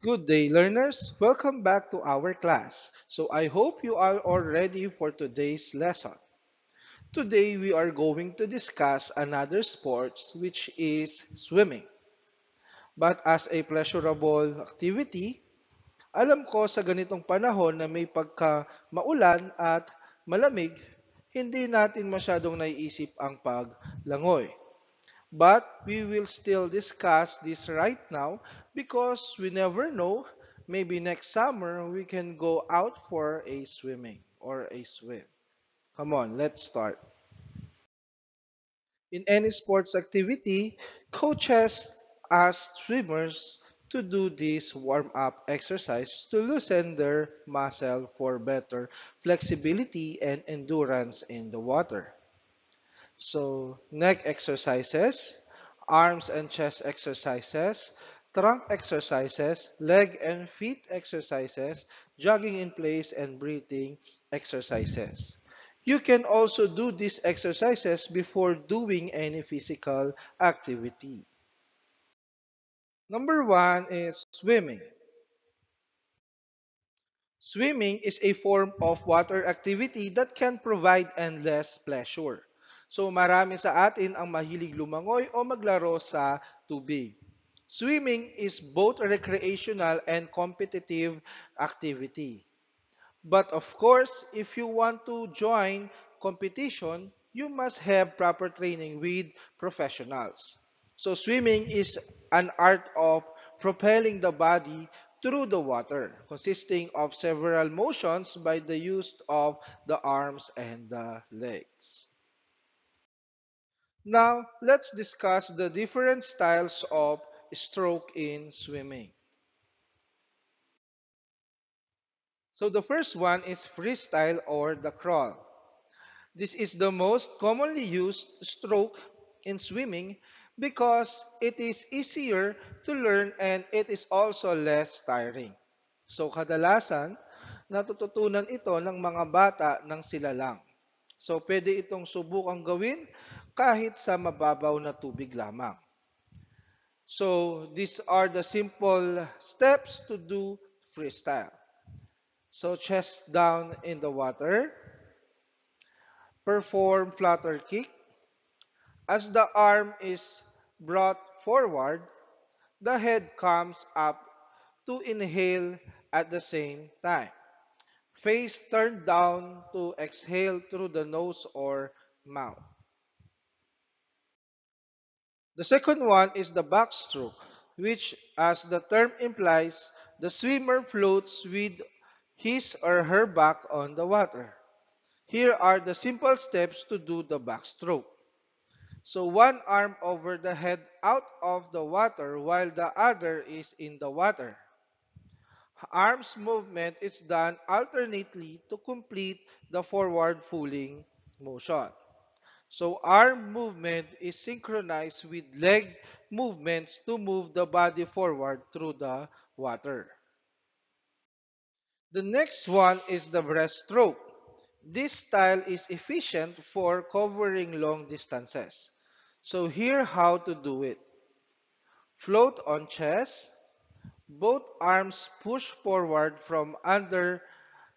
Good day, learners. Welcome back to our class. So I hope you are all ready for today's lesson. Today we are going to discuss another sports which is swimming. But as a pleasurable activity, alam ko sa ganitong panahon na may pagka maulan at malamig, hindi natin masyadong naiisip ang paglangoy. But we will still discuss this right now because we never know. Maybe next summer we can go out for a swimming or a swim. Come on, let's start. In any sports activity, coaches ask swimmers to do this warm-up exercise to loosen their muscle for better flexibility and endurance in the water. So, neck exercises, arms and chest exercises, trunk exercises, leg and feet exercises, jogging in place and breathing exercises. You can also do these exercises before doing any physical activity. Number one is swimming. Swimming is a form of water activity that can provide endless pleasure. So marami sa atin ang mahilig lumangoy o maglaro sa tubig. Swimming is both recreational and competitive activity. But of course, if you want to join competition, you must have proper training with professionals. So swimming is an art of propelling the body through the water, consisting of several motions by the use of the arms and the legs. Now, let's discuss the different styles of stroke in swimming. So the first one is freestyle or the crawl. This is the most commonly used stroke in swimming because it is easier to learn and it is also less tiring. So kadalasan, natututunan ito ng mga bata ng sila lang. So pwede itong subukang gawin kahit sa mababaw na tubig lamang. So, these are the simple steps to do freestyle. So, chest down in the water. Perform flutter kick. As the arm is brought forward, the head comes up to inhale at the same time. Face turned down to exhale through the nose or mouth. The second one is the backstroke, which, as the term implies, the swimmer floats with his or her back on the water. Here are the simple steps to do the backstroke. So one arm over the head out of the water while the other is in the water. Arms movement is done alternately to complete the forward pulling motion. So arm movement is synchronized with leg movements to move the body forward through the water. The next one is the breaststroke. This style is efficient for covering long distances. So here how to do it. Float on chest. Both arms push forward from under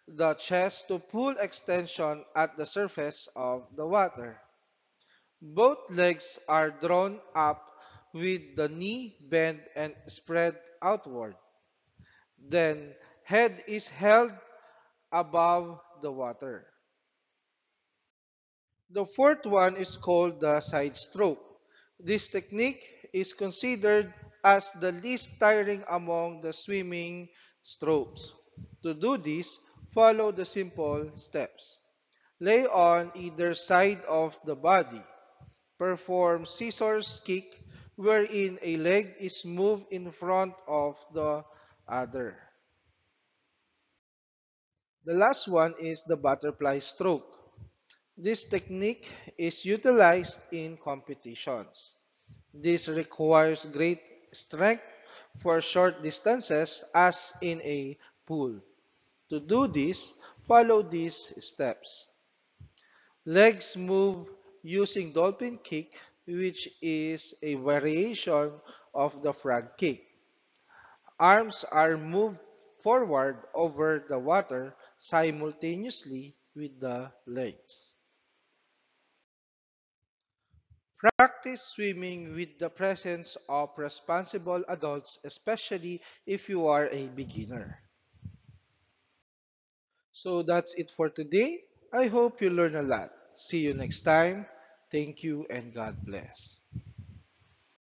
the chest to pull extension at the surface of the water. Both legs are drawn up with the knee bent and spread outward. Then head is held above the water. The fourth one is called the side stroke. This technique is considered as the least tiring among the swimming strokes. To do this, follow the simple steps. Lay on either side of the body perform scissors kick wherein a leg is moved in front of the other. The last one is the butterfly stroke. This technique is utilized in competitions. This requires great strength for short distances as in a pool. To do this, follow these steps. Legs move using dolphin kick, which is a variation of the frog kick. Arms are moved forward over the water simultaneously with the legs. Practice swimming with the presence of responsible adults, especially if you are a beginner. So that's it for today. I hope you learn a lot. See you next time. Thank you and God bless.